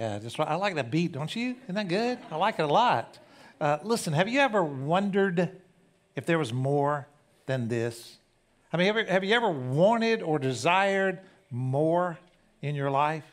Yeah, just I like that beat, don't you? Isn't that good? I like it a lot. Uh, listen, have you ever wondered if there was more than this? I mean, have you, have you ever wanted or desired more in your life?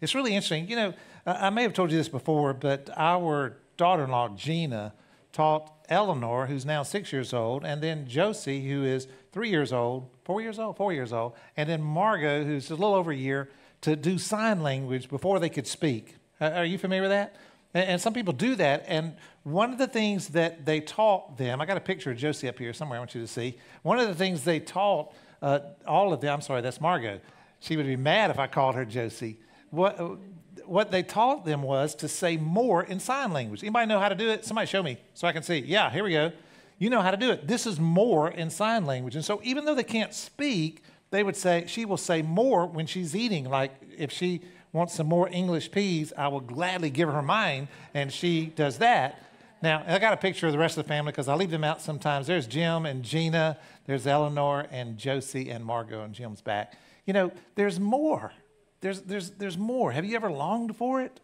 It's really interesting. You know, I may have told you this before, but our daughter in law, Gina, taught Eleanor, who's now six years old, and then Josie, who is three years old, four years old, four years old, and then Margot, who's a little over a year, to do sign language before they could speak. Are you familiar with that? And some people do that. And one of the things that they taught them, I got a picture of Josie up here somewhere I want you to see. One of the things they taught uh, all of them, I'm sorry, that's Margot. She would be mad if I called her Josie. What, what they taught them was to say more in sign language. Anybody know how to do it? Somebody show me so I can see. Yeah, here we go. You know how to do it. This is more in sign language. And so even though they can't speak, they would say, she will say more when she's eating. Like if she wants some more English peas, I will gladly give her mine. And she does that. Now, I got a picture of the rest of the family because I leave them out sometimes. There's Jim and Gina, there's Eleanor and Josie and Margot, and Jim's back. You know, there's more. There's, there's, there's more. Have you ever longed for it?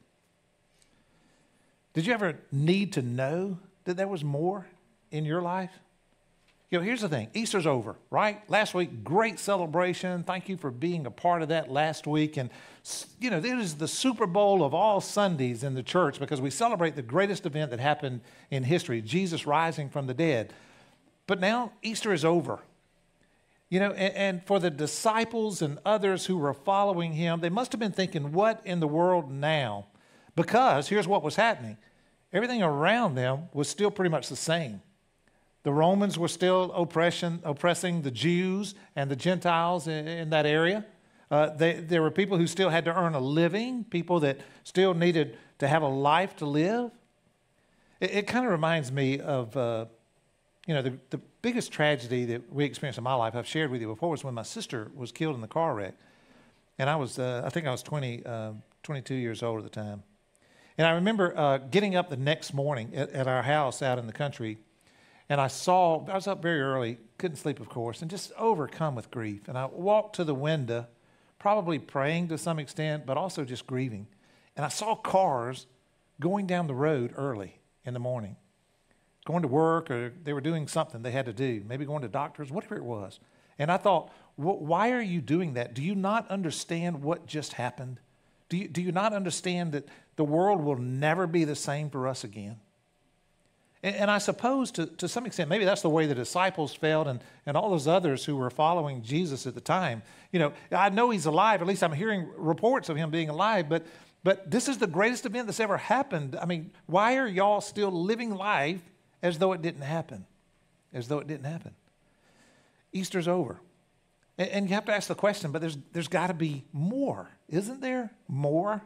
Did you ever need to know that there was more in your life? You know, here's the thing Easter's over, right? Last week, great celebration. Thank you for being a part of that last week. And, you know, this is the Super Bowl of all Sundays in the church because we celebrate the greatest event that happened in history Jesus rising from the dead. But now Easter is over. You know, and, and, for the disciples and others who were following him, they must have been thinking, what in the world now? Because here's what was happening everything around them was still pretty much the same. The Romans were still oppressing the Jews and the Gentiles in, in that area. Uh, they, there were people who still had to earn a living, people that still needed to have a life to live. It, it kind of reminds me of, uh, you know, the, the biggest tragedy that we experienced in my life, I've shared with you before, was when my sister was killed in the car wreck. And I was, uh, I think I was 20, uh, 22 years old at the time. And I remember uh, getting up the next morning at, at, our house out in the country, and I saw, I was up very early, couldn't sleep, of course, and just overcome with grief. And I walked to the window, probably praying to some extent, but also just grieving. And I saw cars going down the road early in the morning going to work or they were doing something they had to do, maybe going to doctors, whatever it was. And I thought, why are you doing that? Do you not understand what just happened? Do you, do you not understand that the world will never be the same for us again? And, and I suppose to, to some extent, maybe that's the way the disciples felt and, and all those others who were following Jesus at the time. You know, I know he's alive, at least I'm hearing reports of him being alive, but, but this is the greatest event that's ever happened. I mean, why are y'all still living life as though it didn't happen, as though it didn't happen. Easter's over. And, and you have to ask the question, but there's, there's got to be more, isn't there? More?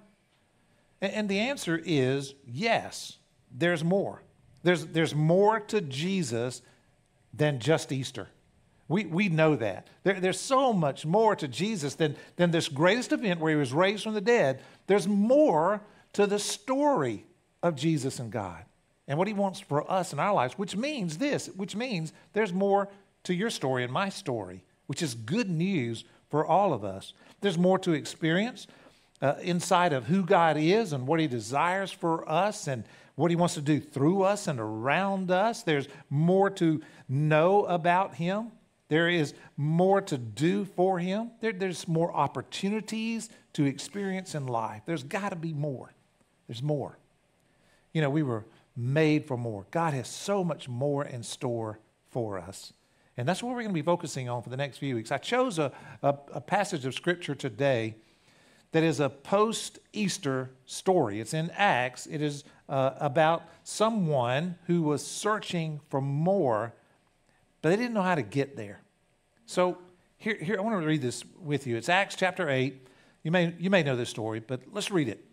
And, and the answer is yes, there's more. There's, there's more to Jesus than just Easter. We, we know that. There, there's so much more to Jesus than, than this greatest event where he was raised from the dead. There's more to the story of Jesus and God and what He wants for us in our lives, which means this, which means there's more to your story and my story, which is good news for all of us. There's more to experience uh, inside of who God is and what He desires for us and what He wants to do through us and around us. There's more to know about Him. There is more to do for Him. There, there's more opportunities to experience in life. There's got to be more. There's more. You know, we were made for more. God has so much more in store for us. And that's what we're going to be focusing on for the next few weeks. I chose a, a, a passage of scripture today that is a post Easter story. It's in Acts. It is uh, about someone who was searching for more, but they didn't know how to get there. So here, here I want to read this with you. It's Acts chapter 8. You may, you may know this story, but let's read it.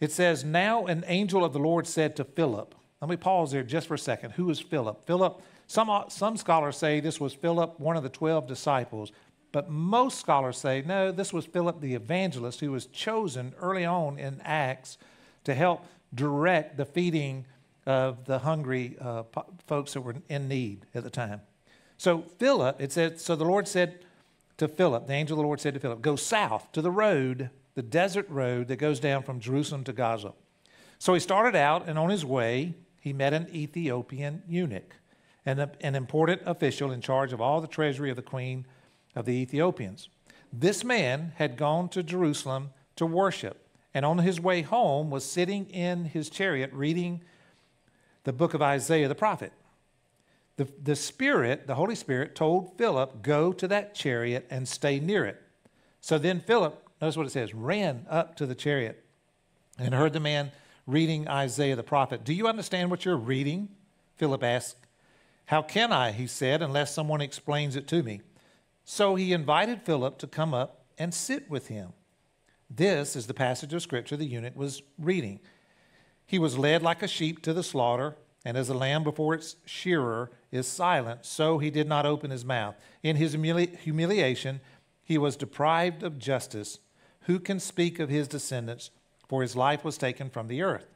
It says, Now an angel of the Lord said to Philip, let me pause there just for a second. Who is Philip? Philip, some, some scholars say this was Philip, one of the 12 disciples, but most scholars say, no, this was Philip the evangelist who was chosen early on in Acts to help direct the feeding of the hungry uh, folks that were in need at the time. So, Philip, it said, so the Lord said to Philip, the angel of the Lord said to Philip, Go south to the road the desert road that goes down from Jerusalem to Gaza. So he started out, and on his way, he met an Ethiopian eunuch, an, an important official in charge of all the treasury of the queen of the Ethiopians. This man had gone to Jerusalem to worship, and on his way home was sitting in his chariot reading the book of Isaiah the prophet. The, the Spirit, the Holy Spirit, told Philip, Go to that chariot and stay near it. So then Philip, notice what it says, ran up to the chariot and heard the man reading Isaiah the prophet. Do you understand what you're reading? Philip asked. How can I, he said, unless someone explains it to me? So he invited Philip to come up and sit with him. This is the passage of scripture the eunuch was reading. He was led like a sheep to the slaughter, and as a lamb before its shearer is silent, so he did not open his mouth. In his humili- humiliation, he was deprived of justice. Who can speak of his descendants? For his life was taken from the earth.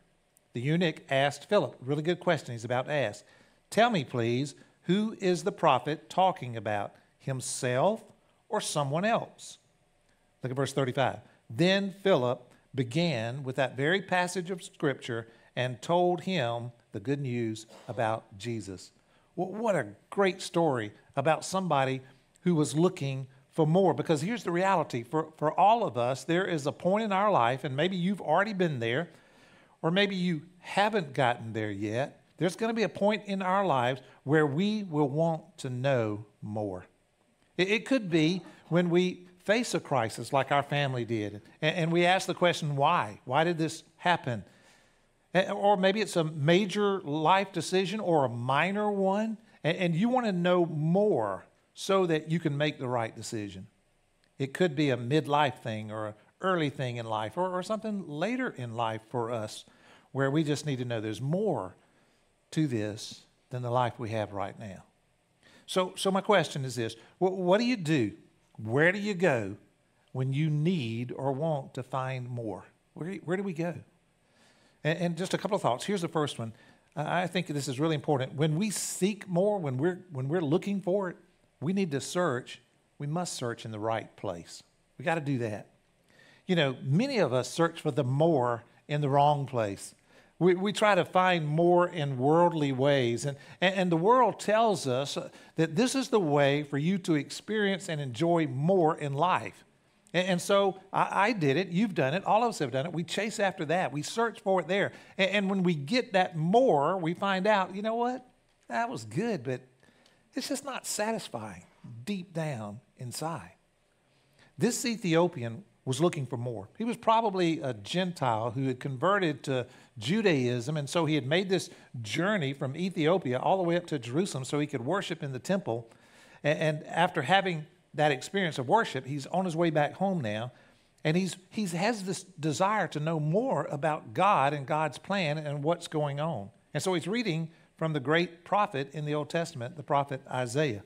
The eunuch asked Philip, really good question he's about to ask. Tell me, please, who is the prophet talking about? himself or someone else. Look at verse 35. Then Philip began with that very passage of Scripture and told him the good news about Jesus. What a great story about somebody who was looking for more. Because here's the reality for, for all of us, there is a point in our life, and maybe you've already been there, or maybe you haven't gotten there yet. There's going to be a point in our lives where we will want to know more. It, it could be when we face a crisis like our family did, and, and we ask the question, why? Why did this happen? Or maybe it's a major life decision or a minor one, and, and you want to know more so that you can make the right decision. It could be a midlife thing or an early thing in life or, or something later in life for us where we just need to know there's more to this than the life we have right now. So, so my question is this what, what do you do? Where do you go when you need or want to find more? Where, where do we go? And, and just a couple of thoughts. Here's the first one. I think this is really important. When we seek more, when we're, when we're looking for it, we need to search. We must search in the right place. We got to do that. You know, many of us search for the more in the wrong place. We, we try to find more in worldly ways. And, and, and, the world tells us that this is the way for you to experience and enjoy more in life. And, and so I, I, did it. You've done it. All of us have done it. We chase after that. We search for it there. And, and when we get that more, we find out, you know what? That was good, but it's just not satisfying deep down inside. This Ethiopian was looking for more. He was probably a Gentile who had converted to Judaism, and so he had made this journey from Ethiopia all the way up to Jerusalem so he could worship in the temple. And, after having that experience of worship, he's on his way back home now, and he's, he has this desire to know more about God and God's plan and what's going on. And so he's reading from the great prophet in the Old Testament, the prophet Isaiah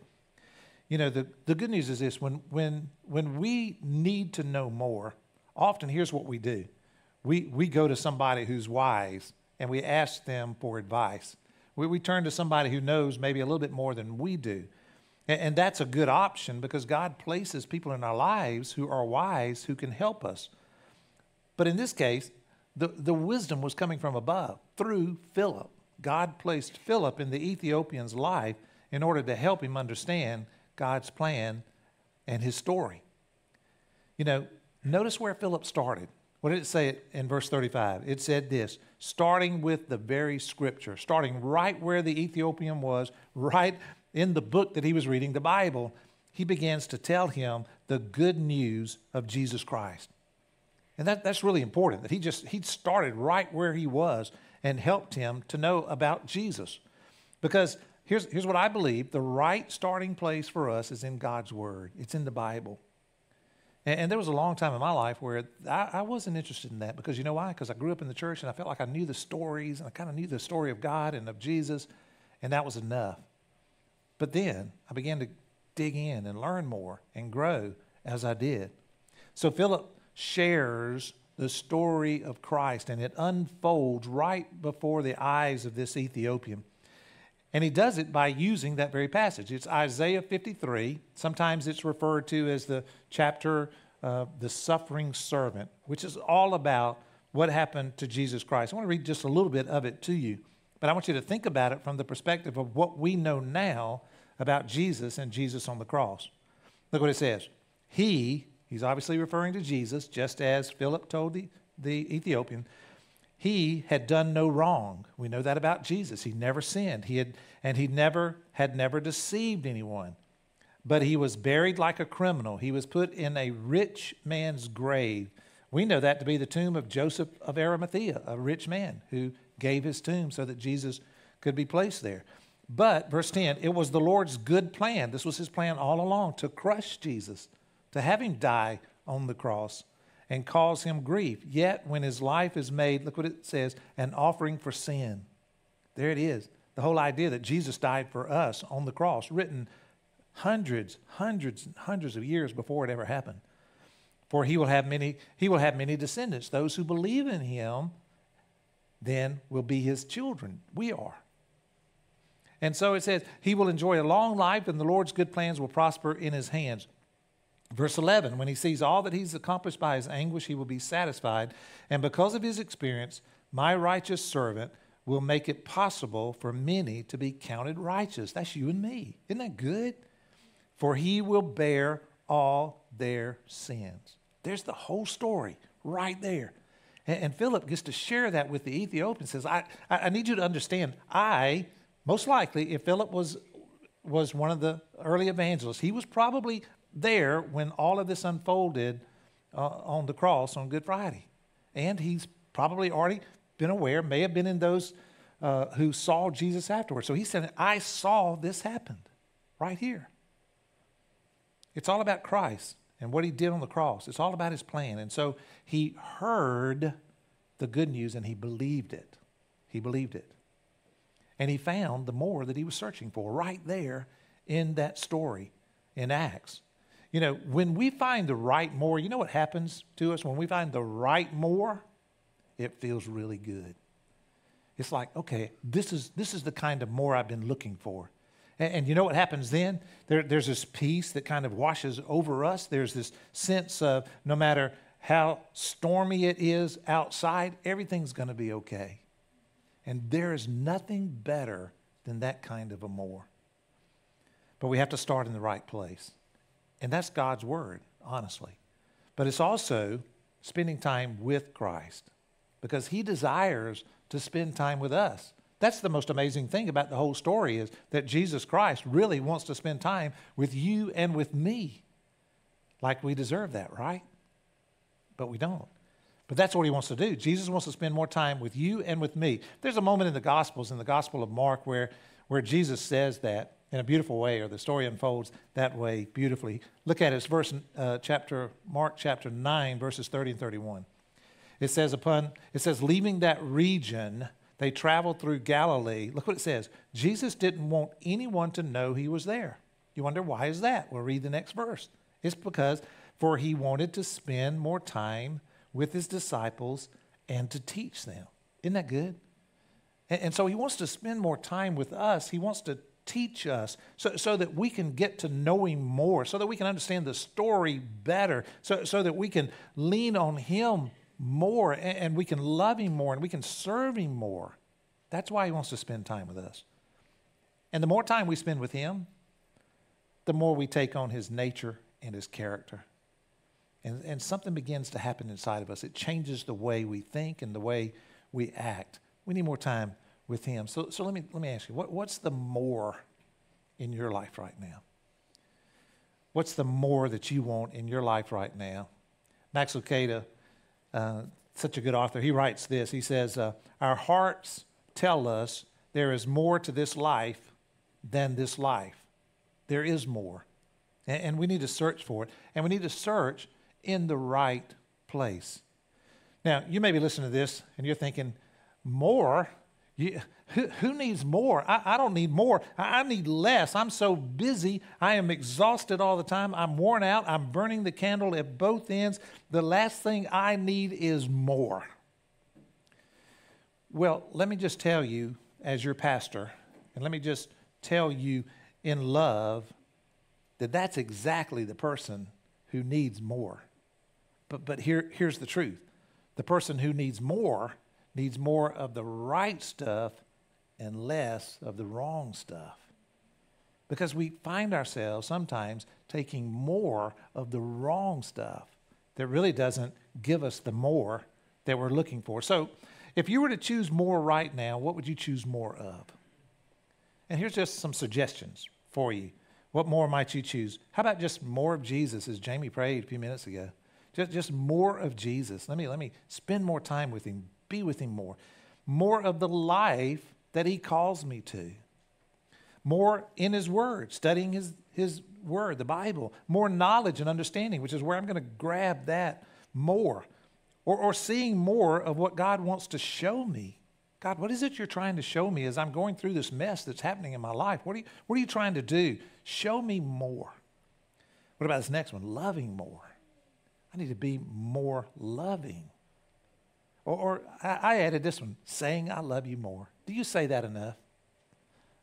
you know, the, the good news is this when, when, when we need to know more, often here's what we do we, we go to somebody who's wise and we ask them for advice. We, we turn to somebody who knows maybe a little bit more than we do. And, and that's a good option because God places people in our lives who are wise who can help us. But in this case, the, the wisdom was coming from above through Philip. God placed Philip in the Ethiopian's life in order to help him understand God's plan and his story. You know, notice where Philip started. What did it say in verse 35? It said this starting with the very scripture, starting right where the Ethiopian was, right in the book that he was reading, the Bible, he begins to tell him the good news of Jesus Christ. And that, that's really important that he just he started right where he was and helped him to know about Jesus. Because Here's, here's what I believe the right starting place for us is in God's Word, it's in the Bible. And, and there was a long time in my life where I, I wasn't interested in that because you know why? Because I grew up in the church and I felt like I knew the stories and I kind of knew the story of God and of Jesus, and that was enough. But then I began to dig in and learn more and grow as I did. So Philip shares the story of Christ and it unfolds right before the eyes of this Ethiopian. And he does it by using that very passage. It's Isaiah 53. Sometimes it's referred to as the chapter uh, the suffering servant, which is all about what happened to Jesus Christ. I want to read just a little bit of it to you, but I want you to think about it from the perspective of what we know now about Jesus and Jesus on the cross. Look what it says. He, he's obviously referring to Jesus, just as Philip told the, the Ethiopian, he had done no wrong. We know that about Jesus. He never sinned. He had, and he never had never deceived anyone. But he was buried like a criminal. He was put in a rich man's grave. We know that to be the tomb of Joseph of Arimathea, a rich man who gave his tomb so that Jesus could be placed there. But, verse 10, it was the Lord's good plan. This was his plan all along to crush Jesus, to have him die on the cross and cause him grief. Yet, when his life is made, look what it says, an offering for sin. There it is. The whole idea that Jesus died for us on the cross, written hundreds, hundreds, hundreds of years before it ever happened. For he will have many, he will have many descendants. Those who believe in him then will be his children. We are. And so it says, He will enjoy a long life, and the Lord's good plans will prosper in his hands. Verse 11, when he sees all that he's accomplished by his anguish, he will be satisfied. And because of his experience, my righteous servant will make it possible for many to be counted righteous. That's you and me. Isn't that good? For he will bear all their sins. There's the whole story right there. And, and Philip gets to share that with the Ethiopian. Says, I, I need you to understand, I most likely, if Philip was, was one of the early evangelists, he was probably there when all of this unfolded uh, on the cross on Good Friday. And he's probably already been aware, may have been in those uh, who saw Jesus afterwards. So he said, I saw this happen right here. It's all about Christ and what he did on the cross. It's all about his plan. And so he heard the good news and he believed it. He believed it. And he found the more that he was searching for right there in that story in Acts. You know, when we find the right more, you know what happens to us when we find the right more? It feels really good. It's like, okay, this is, this is the kind of more I've been looking for. And, and you know what happens then? There, there's this peace that kind of washes over us. There's this sense of no matter how stormy it is outside, everything's going to be okay. And there is nothing better than that kind of a more. But we have to start in the right place. And that's God's word, honestly. But it's also spending time with Christ because he desires to spend time with us. That's the most amazing thing about the whole story is that Jesus Christ really wants to spend time with you and with me. Like we deserve that, right? But we don't. But that's what he wants to do. Jesus wants to spend more time with you and with me. There's a moment in the Gospels, in the Gospel of Mark, where, where Jesus says that in a beautiful way, or the story unfolds that way beautifully. Look at it. It's verse, uh, chapter, Mark chapter 9, verses 30 and 31. It says, upon, it says, leaving that region, they traveled through Galilee. Look what it says. Jesus didn't want anyone to know he was there. You wonder, why is that? We'll read the next verse. It's because, for he wanted to spend more time with his disciples and to teach them. Isn't that good? And, and so he wants to spend more time with us. He wants to teach us so, so that we can get to know him more, so that we can understand the story better, so, so that we can lean on him more and, and we can love him more and we can serve him more. That's why he wants to spend time with us. And the more time we spend with him, the more we take on his nature and his character. And, and something begins to happen inside of us. It changes the way we think and the way we act. We need more time with Him. So, so let, me, let me ask you what, what's the more in your life right now? What's the more that you want in your life right now? Max Lucado, uh, such a good author, he writes this. He says, uh, Our hearts tell us there is more to this life than this life. There is more. And, and we need to search for it. And we need to search in the right place. Now, you may be listening to this and you're thinking, more? You, who, who, needs more? I, I don't need more. I, I, need less. I'm so busy. I am exhausted all the time. I'm worn out. I'm burning the candle at both ends. The last thing I need is more. Well, let me just tell you, as your pastor, and let me just tell you in love that that's exactly the person who needs more But, but here, here's the truth the person who needs more needs more of the right stuff and less of the wrong stuff. Because we find ourselves sometimes taking more of the wrong stuff that really doesn't give us the more that we're looking for. So, if you were to choose more right now, what would you choose more of? And here's just some suggestions for you. What more might you choose? How about just more of Jesus, as Jamie prayed a few minutes ago? Just, just more of Jesus. Let me, let me spend more time with him, be with him more. More of the life that he calls me to. More in his word, studying his, his word, the Bible. More knowledge and understanding, which is where I'm going to grab that more. Or, or seeing more of what God wants to show me. God, what is it you're trying to show me as I'm going through this mess that's happening in my life? What are you, what are you trying to do? Show me more. What about this next one? Loving more. I need to be more loving. Or, or I, added this one saying, I love you more. Do you say that enough?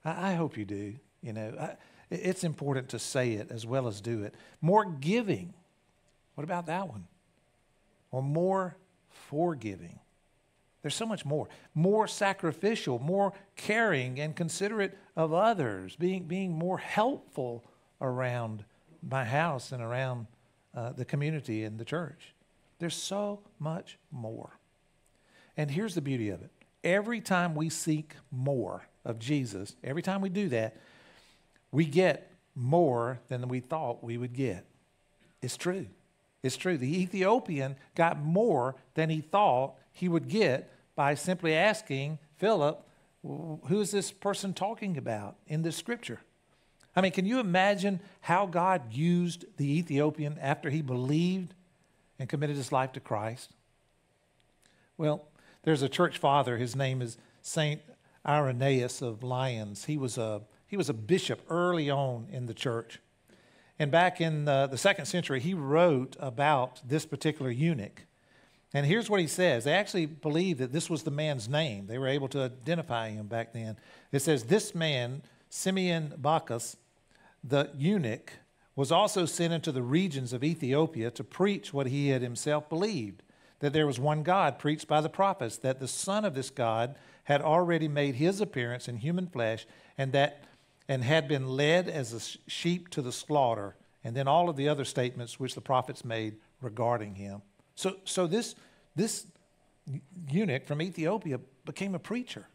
I, I hope you do. You know, I, it's important to say it as well as do it. More giving. What about that one? Or more forgiving. There's so much more. More sacrificial, more caring and considerate of others, being, being more helpful around my house and around uh, the community and the church. There's so much more. And here's the beauty of it every time we seek more of Jesus, every time we do that, we get more than we thought we would get. It's true. It's true. The Ethiopian got more than he thought he would get by simply asking Philip, who is this person talking about in this scripture? I mean, can you imagine how God used the Ethiopian after he believed and committed his life to Christ? Well, there's a church father. His name is Saint Irenaeus of Lyons. He was a, he was a bishop early on in the church. And back in the, the second century, he wrote about this particular eunuch. And here's what he says. They actually believed that this was the man's name. They were able to identify him back then. It says, This man, Simeon Bacchus, the eunuch, was also sent into the regions of Ethiopia to preach what he had himself believed that there was one God preached by the prophets, that the Son of this God had already made his appearance in human flesh, and that and had been led as a sheep to the slaughter, and then all of the other statements which the prophets made regarding him. So, so this, this eunuch from Ethiopia became a preacher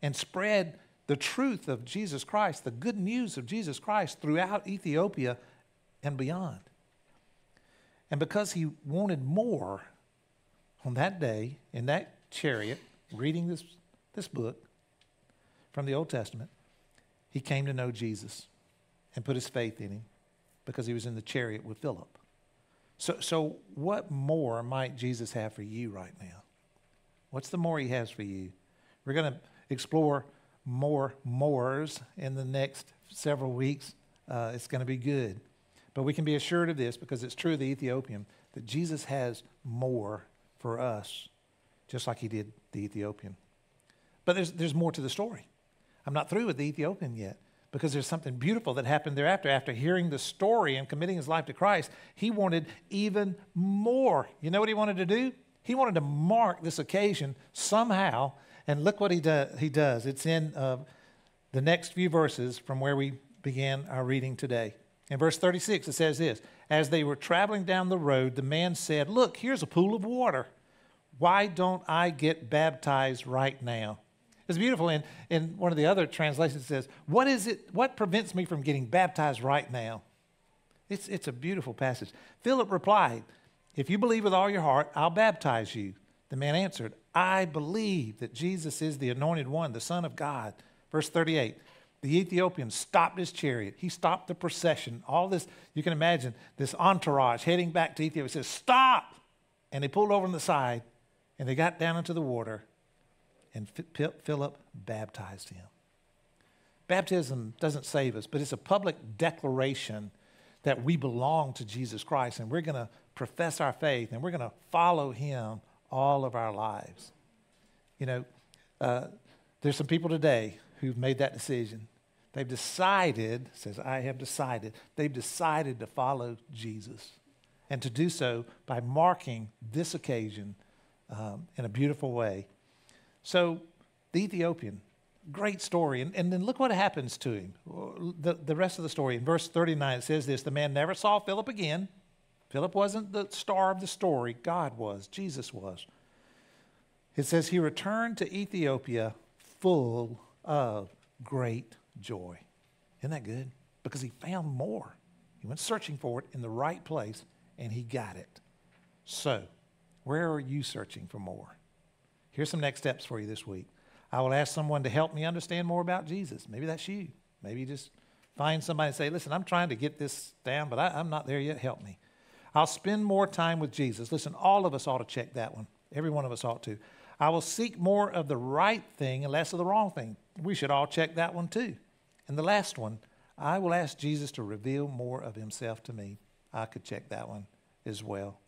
and spread the truth of Jesus Christ, the good news of Jesus Christ throughout Ethiopia and beyond. And because he wanted more on that day in that chariot, reading this, this book from the Old Testament, he came to know Jesus and put his faith in him because he was in the chariot with Philip. So, so what more might Jesus have for you right now? What's the more he has for you? We're going to explore more mores in the next several weeks. Uh, it's going to be good. But we can be assured of this because it's true of the Ethiopian that Jesus has more for us, just like he did the Ethiopian. But there's, there's more to the story. I'm not through with the Ethiopian yet because there's something beautiful that happened thereafter. After hearing the story and committing his life to Christ, he wanted even more. You know what he wanted to do? He wanted to mark this occasion somehow, and look what he, do, he does. It's in uh, the next few verses from where we began our reading today. In verse 36, it says this As they were traveling down the road, the man said, Look, here's a pool of water. Why don't I get baptized right now? It's beautiful. In, in one of the other translations, it says, What is it? What prevents me from getting baptized right now? It's, it's a beautiful passage. Philip replied, If you believe with all your heart, I'll baptize you. The man answered, I believe that Jesus is the anointed one, the Son of God. Verse 38 the Ethiopian stopped his chariot. He stopped the procession. All this, you can imagine this entourage heading back to Ethiopia. He says, Stop! And they pulled over on the side and they got down into the water and Philip baptized him. Baptism doesn't save us, but it's a public declaration that we belong to Jesus Christ and we're going to profess our faith and we're going to follow him all of our lives. You know, uh, there's some people today who've made that decision. They've decided, says, I have decided, they've decided to follow Jesus. and to do so by marking this occasion um, in a beautiful way. So, the Ethiopian, great story. And, and then look what happens to him. The, the rest of the story. In verse 39, it says this The man never saw Philip again. Philip wasn't the star of the story, God was, Jesus was. It says he returned to Ethiopia full of great joy. Isn't that good? Because he found more. He went searching for it in the right place and he got it. So, where are you searching for more? Here's some next steps for you this week. I will ask someone to help me understand more about Jesus. Maybe that's you. Maybe you just find somebody and say, Listen, I'm trying to get this down, but I, am not there yet. Help me. I'll spend more time with Jesus. Listen, all of us ought to check that one. Every one of us ought to. I will seek more of the right thing and less of the wrong thing. We should all check that one too. And the last one, I will ask Jesus to reveal more of himself to me. I could check that one as well.